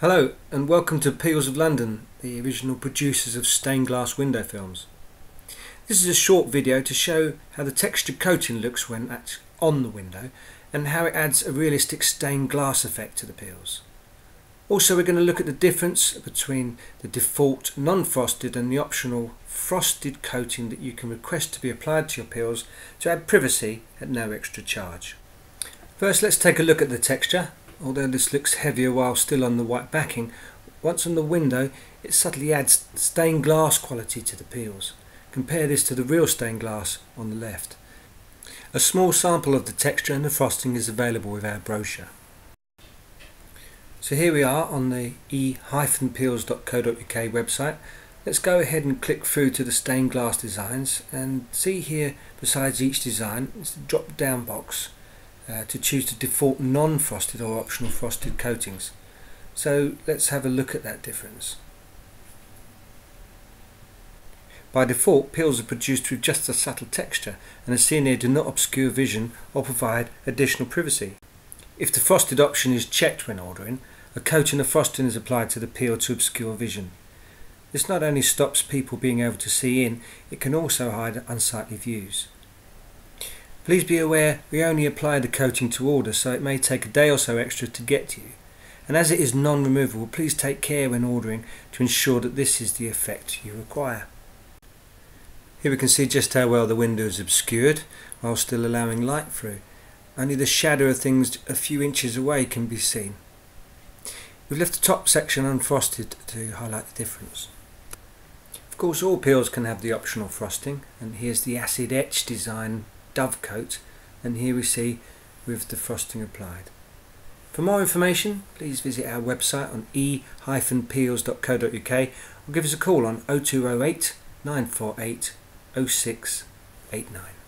Hello and welcome to Peels of London, the original producers of stained glass window films. This is a short video to show how the texture coating looks when it's on the window and how it adds a realistic stained glass effect to the peels. Also we're going to look at the difference between the default non-frosted and the optional frosted coating that you can request to be applied to your peels to add privacy at no extra charge. First let's take a look at the texture Although this looks heavier while still on the white backing, once on the window it subtly adds stained glass quality to the peels. Compare this to the real stained glass on the left. A small sample of the texture and the frosting is available with our brochure. So here we are on the e-peels.co.uk website. Let's go ahead and click through to the stained glass designs and see here besides each design is the drop down box uh, to choose the default non-frosted or optional frosted coatings. So let's have a look at that difference. By default, peels are produced with just a subtle texture and as seen here do not obscure vision or provide additional privacy. If the frosted option is checked when ordering, a coating of frosting is applied to the peel to obscure vision. This not only stops people being able to see in, it can also hide unsightly views. Please be aware we only apply the coating to order so it may take a day or so extra to get to you. And as it is non-removable, please take care when ordering to ensure that this is the effect you require. Here we can see just how well the window is obscured while still allowing light through. Only the shadow of things a few inches away can be seen. We've left the top section unfrosted to highlight the difference. Of course all peels can have the optional frosting and here's the acid etch design dove coat and here we see with the frosting applied. For more information please visit our website on e-peels.co.uk or give us a call on 0208 948 0689.